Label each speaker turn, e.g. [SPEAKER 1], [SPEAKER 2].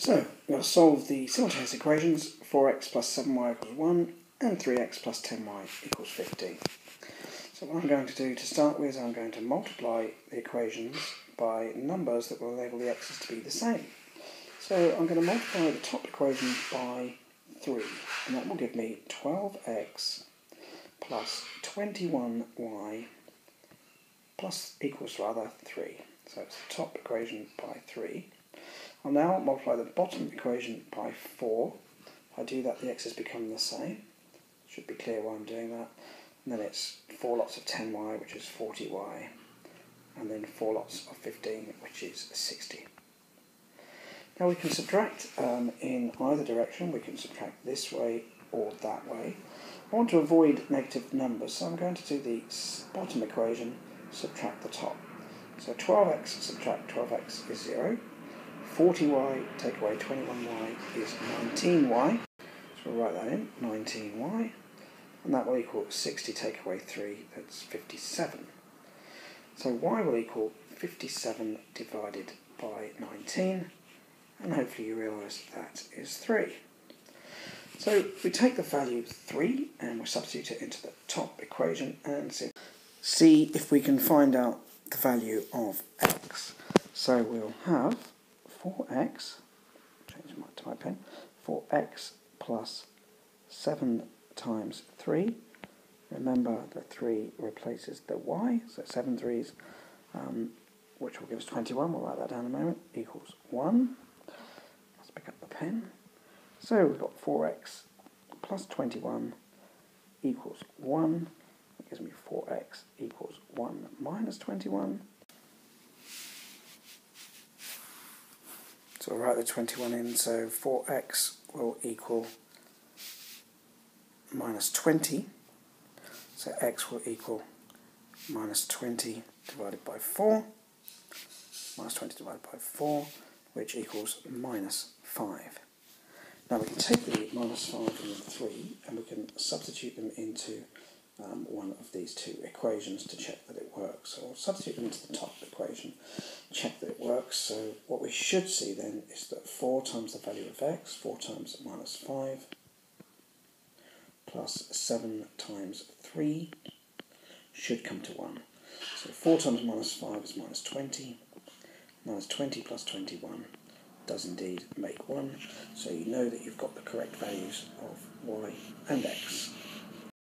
[SPEAKER 1] So, we're going to solve the simultaneous equations 4x plus 7y equals 1 and 3x plus 10y equals 15. So what I'm going to do to start with, is I'm going to multiply the equations by numbers that will enable the x's to be the same. So I'm going to multiply the top equation by 3, and that will give me 12x plus 21y plus equals rather 3. So it's the top equation by 3. I'll now multiply the bottom equation by 4. If I do that, the x's become the same. Should be clear why I'm doing that. And then it's 4 lots of 10y, which is 40y. And then 4 lots of 15, which is 60. Now we can subtract um, in either direction. We can subtract this way or that way. I want to avoid negative numbers, so I'm going to do the bottom equation, subtract the top. So 12x subtract 12x is 0. 40y take away 21y is 19y. So we'll write that in, 19y. And that will equal 60 take away 3, that's 57. So y will equal 57 divided by 19. And hopefully you realise that is 3. So we take the value 3 and we substitute it into the top equation and see, see if we can find out the value of x. So we'll have 4x, change my, to my pen, 4x plus 7 times 3. Remember the 3 replaces the y, so 7 threes, um, which will give us 21, we'll write that down in a moment, equals 1. Let's pick up the pen. So we've got 4x plus 21 equals 1. That gives me 4x equals 1 minus 21. So I'll write the 21 in, so 4x will equal minus 20. So x will equal minus 20 divided by 4. Minus 20 divided by 4, which equals minus 5. Now we can take the minus 5 and the 3 and we can substitute them into um, one of these two equations to check that it works. So I'll substitute them into the top equation, check that it works. So what we should see then is that 4 times the value of x, 4 times minus 5, plus 7 times 3 should come to 1. So 4 times minus 5 is minus 20, minus 20 plus 21 does indeed make 1. So you know that you've got the correct values of y and x.